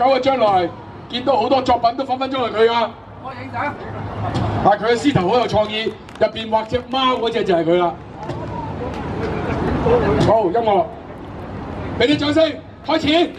九嘅將來見到好多作品都分分鐘係佢啊。我影相。但佢嘅獅頭好有創意，入邊畫隻貓嗰隻就係佢啦。好，音樂，俾啲掌聲，開始。